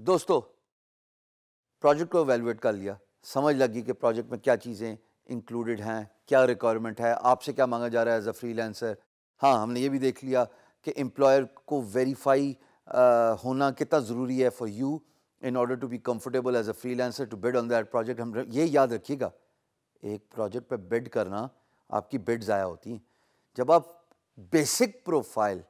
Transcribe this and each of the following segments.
दोस्तों प्रोजेक्ट को एवेलुएट कर लिया। समझ लगी कि प्रोजेक्ट में क्या चीज़ें इंक्लूडेड हैं, क्या रिक्वायरमेंट है, आपसे क्या मांगा जा रहा है एज अ फ्रीलांसर हाँ हमने ये भी देख लिया कि एम्प्लॉयर को वेरीफाई होना कितना ज़रूरी है for you in order to be comfortable as a freelancer to bid on that project हम ये याद रखिएगा, एक प्रोजेक्ट पर बिड करना आपकी बिड ज़ाया होती हैं। जब आप बेसिक प्रोफ़ाइल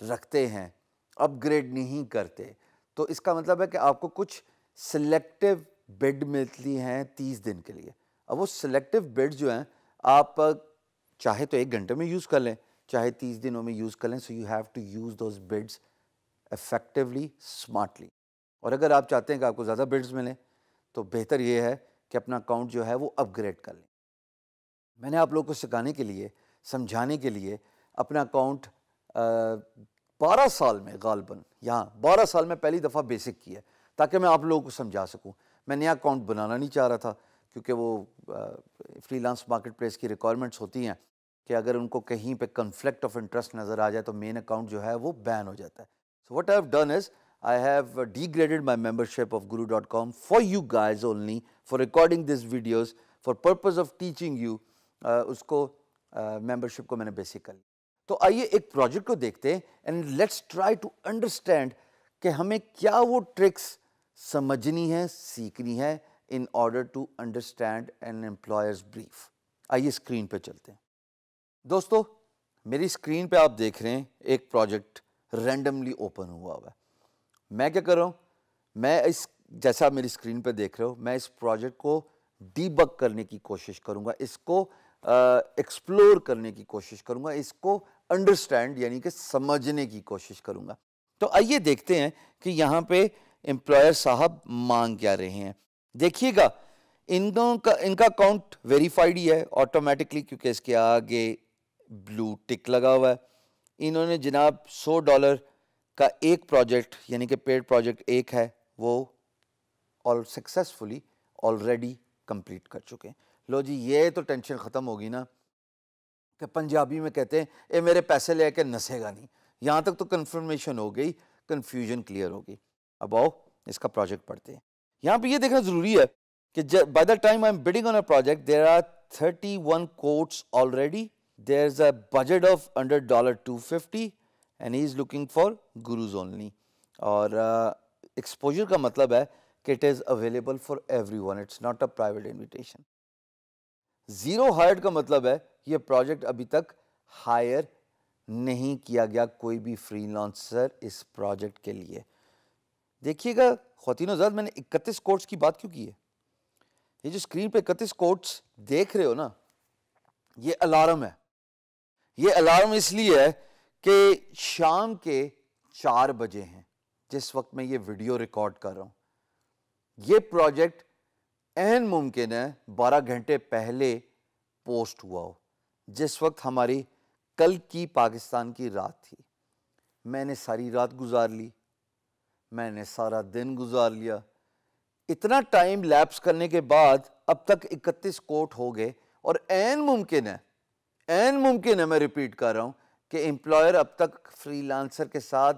रखते हैं अपग्रेड नहीं करते तो इसका मतलब है कि आपको कुछ सिलेक्टिव बेड मिलती हैं तीस दिन के लिए। अब वो सिलेक्टिव बेड जो हैं, आप चाहे तो एक घंटे में यूज़ कर लें, चाहे तीस दिनों में यूज़ कर लें so you have to use those bids effectively smartly और अगर आप चाहते हैं कि आपको ज़्यादा बेड्स मिलें तो बेहतर ये है कि अपना अकाउंट जो है वो अपग्रेड कर लें। मैंने आप लोग को सिखाने के लिए, समझाने के लिए अपना अकाउंट बारह साल में गालबन यहाँ बारह साल में पहली दफ़ा बेसिक किया ताकि मैं आप लोगों को समझा सकूँ। मैं नया अकाउंट बनाना नहीं चाह रहा था क्योंकि वो फ्रीलांस मार्केट प्लेस की रिक्वायरमेंट्स होती हैं कि अगर उनको कहीं पे कन्फ्लिक्ट ऑफ़ इंटरेस्ट नज़र आ जाए तो मेन अकाउंट जो है वो बैन हो जाता है। So what have done is I have degraded my membership of guru.com for you guys only for recording these videos for purpose of teaching you uh, उसको uh, को मैंने बेसिक कर तो आइए एक प्रोजेक्ट को देखते हैं and let's try to understand कि हमें क्या वो ट्रिक्स समझनी है, सीखनी है in order to understand an employer's brief आइए स्क्रीन पे चलते हैं। दोस्तों, मेरी स्क्रीन पे आप देख रहे हैं एक प्रोजेक्ट रैंडमली ओपन हुआ हुआ है। मैं क्या कर रहा हूँ? मैं इस, जैसा आप मेरी स्क्रीन पे देख रहे हो, मैं इस प्रोजेक्ट को डीबग करने की कोशिश करूँगा, इसको एक्सप्लोर करने की कोशिश करूँगा, इसको अंडरस्टैंड यानी कि समझने की कोशिश करूँगा। तो आइए देखते हैं कि यहाँ पे एम्प्लॉयर साहब मांग क्या रहे हैं। देखिएगा, इनका का इनका अकाउंट वेरीफाइड ही है ऑटोमेटिकली क्योंकि इसके आगे ब्लू टिक लगा हुआ है। इन्होंने जनाब 100 डॉलर का एक प्रोजेक्ट यानी कि पेड प्रोजेक्ट एक है, वो ऑल सक्सेसफुली ऑलरेडी कंप्लीट कर चुके हैं। लो जी, ये तो टेंशन ख़त्म होगी ना। कि पंजाबी में कहते हैं ये मेरे पैसे ले लेके नसेगा नहीं। यहाँ तक तो कन्फर्मेशन हो गई कन्फ्यूज़न क्लियर हो गई। अब आओ इसका प्रोजेक्ट पढ़ते हैं। यहाँ पे ये देखना ज़रूरी है कि by the time I am bidding on a project there are thirty one quotes already there is a budget of under dollar two fifty and he is looking for gurus only और exposure uh, का मतलब है कि it is available for every one it's not a private invitation zero hired का मतलब है ये project अभी तक हायर नहीं किया गया कोई भी फ्री इस प्रोजेक्ट के लिए। देखिएगा, खातिन आज़ाद, मैंने इकतीस कोर्ट्स की बात क्यों की है? ये जो स्क्रीन पे इकतीस कोर्ट्स देख रहे हो ना, ये अलार्म है। ये अलार्म इसलिए है कि शाम के चार बजे हैं, जिस वक्त मैं ये वीडियो रिकॉर्ड कर रहा हूँ। ये प्रोजेक्ट एन मुमकिन है, बारह घंटे पहले पोस्ट हुआ हो। जिस वक्त हमारी कल की पाकिस्तान की रात थी, मैंने सारी रात गुजार ली, मैंने सारा दिन गुजार लिया। इतना टाइम लैप्स करने के बाद अब तक 31 कोट हो गए और एन मुमकिन है एन मुमकिन है मैं रिपीट कर रहा हूँ कि एम्प्लॉयर अब तक फ्रीलांसर के साथ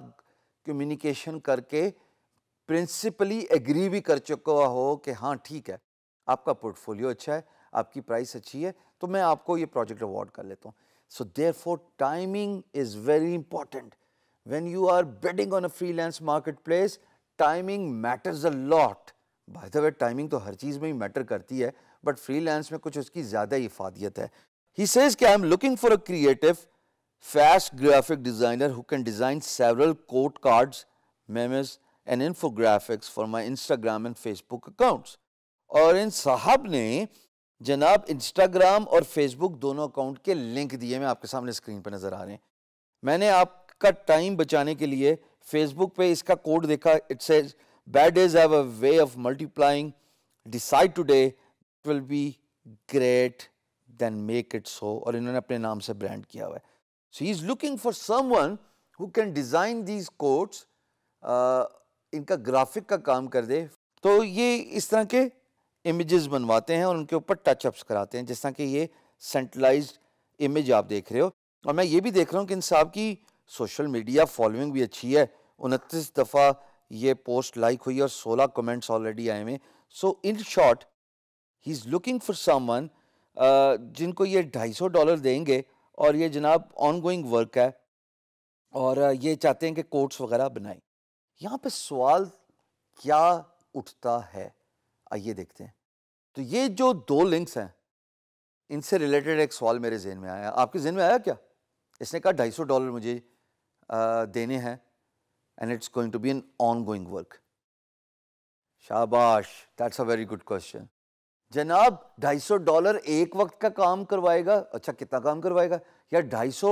कम्युनिकेशन करके प्रिंसिपली एग्री भी कर चुका हो कि हाँ ठीक है, आपका पोर्टफोलियो अच्छा है आपकी प्राइस अच्छी है तो मैं आपको ये प्रोजेक्ट अवार्ड कर लेता हूँ। So therefore timing is very important when you are bidding on a freelance market place timing matters a lot by the timing तो हर चीज़ में ही मैटर करती है बट फ्री लैंस में कुछ उसकी ज़्यादा ही इफादियत है। ही सेज के I am looking for a creative fast graphic designer who can design several quote cards memes and infographics for my Instagram and Facebook accounts और इन साहब ने जनाब इंस्टाग्राम और फेसबुक दोनों अकाउंट के लिंक दिए मैं आपके सामने स्क्रीन पर नज़र आ रहे हैं। मैंने आपका टाइम बचाने के लिए फेसबुक पे इसका कोड देखा। It says bad days have a way of multiplying decide today will be great then make it so और इन्होंने अपने नाम से ब्रांड किया हुआ है। So he is looking for some one who can design these quotes इनका graphic का काम कर दे। तो ये इस तरह के इमेजेस बनवाते हैं और उनके ऊपर टचअप्स कराते हैं, जिस तरह कि ये सेंट्रलाइज इमेज आप देख रहे हो। और मैं ये भी देख रहा हूँ कि इन साहब की सोशल मीडिया फॉलोइंग भी अच्छी है। उनतीस दफ़ा ये पोस्ट लाइक हुई और 16 कमेंट्स ऑलरेडी आए हुए so in short he is looking for someone जिनको ये 250 डॉलर देंगे और ये जनाब ऑन गोइंग वर्क है और ये चाहते हैं कि कोर्ट्स वगैरह बनाएँ। यहाँ पे सवाल क्या उठता है? आइए देखते हैं। तो ये जो दो लिंक्स हैं इनसे रिलेटेड एक सवाल मेरे जहन में आया। आपके जहन में आया क्या? इसने कहा ढाई सौ डॉलर मुझे आ, देने हैं and it's going to be an ongoing work शाबाश that's a very good question जनाब ढाई सौ डॉलर एक वक्त का काम करवाएगा? अच्छा कितना काम करवाएगा? या ढाई सौ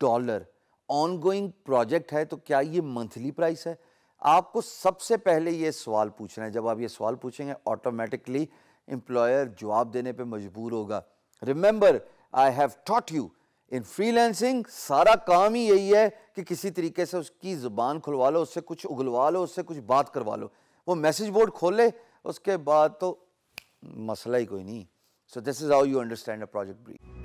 डॉलर ऑन गोइंग प्रोजेक्ट है तो क्या ये मंथली प्राइस है? आपको सबसे पहले ये सवाल पूछना है। जब आप ये सवाल पूछेंगे ऑटोमेटिकली एम्प्लॉयर जवाब देने पे मजबूर होगा। Remember I have taught you in freelancing सारा काम ही यही है कि किसी तरीके से उसकी ज़ुबान खुलवा लो, उससे कुछ उगलवा लो, उससे कुछ बात करवा लो। वो मैसेज बोर्ड खोल, उसके बाद तो मसला ही कोई नहीं। So this is how you understand a project brief